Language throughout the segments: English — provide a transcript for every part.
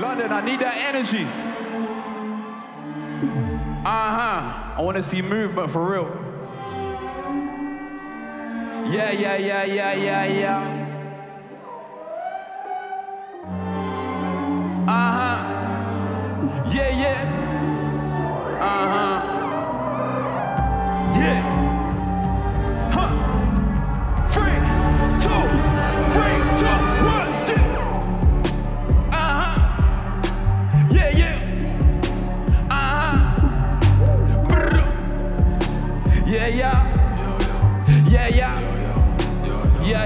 London, I need that energy. Uh huh. I want to see movement for real. Yeah, yeah, yeah, yeah, yeah, yeah.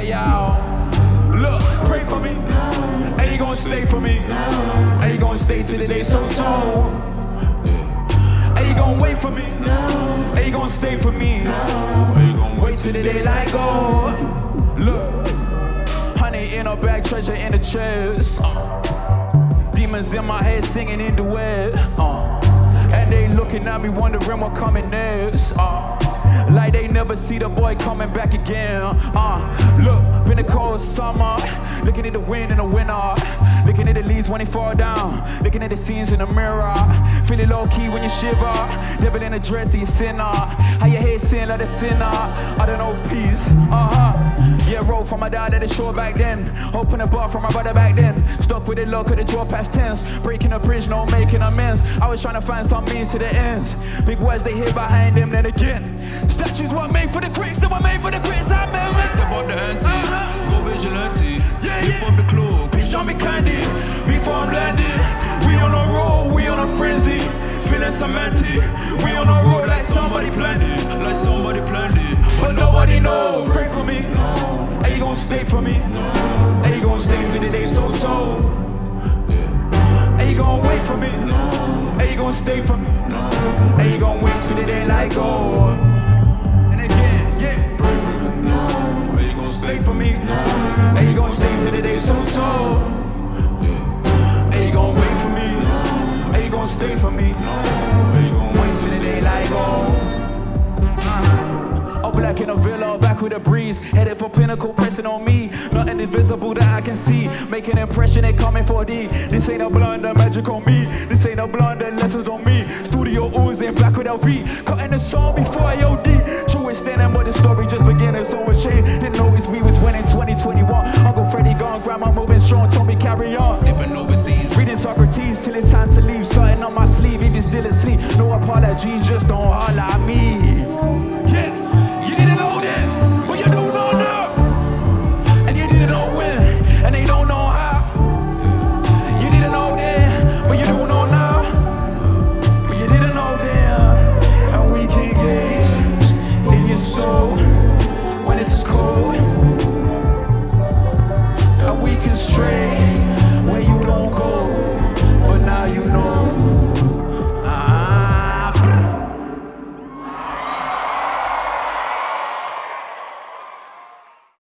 Yeah. Look, pray for me. Ain't you gonna stay for me? Ain't you gonna stay till the day so soon? Ain't you gonna wait for me? Ain't you gonna stay for me? Ain't you gonna wait till the daylight go? Look, honey in a bag, treasure in the chest. Uh, demons in my head singing in the web. Uh, and they looking at me wondering what coming next. Uh, like they never see the boy coming back again. Uh, a cold summer. Looking at the wind in the winter. Looking at the leaves when they fall down. Looking at the scenes in the mirror. Feeling low key when you shiver. Devil in a dress, you sinner. How your head sin like a sinner. I don't know, peace. Uh huh. Yeah, roll from my dad at the shore back then. Open a bar from my brother back then. Stuck with it, look at the draw past tense. Breaking a bridge, no making amends. I was trying to find some means to the ends. Big words they hear behind them, then again. Statues were made for the critics, they were made for the critics. I remember. Step out the ante, Feeling cemented, we on a road like somebody planned it. like somebody planned it. But nobody knows. Pray for me. Are you gonna stay for me? Are you gonna stay till the day so so? Are you gonna wait for me? Are you gonna stay for me? Are you gonna wait till the daylight go? And again, yeah. Pray for me. Are you gonna stay for me? Are you gonna stay till the day so so? Are you gonna wait for me? Are you gonna stay for me? With a breeze. Headed for pinnacle, pressing on me. Nothing invisible that I can see. Make an impression, they coming for D. This ain't a blunder, magic on me. This ain't a blunder, lessons on me. Studio oozing, black with LV. Cutting the song before I OD. True is standing, but the story just beginning. So ashamed, didn't notice we was winning 2021. Uncle Freddie gone, grandma moving strong, told me carry on. Living overseas, Reading Socrates till it's time to leave. Something on my sleeve, if you're still asleep. No apologies,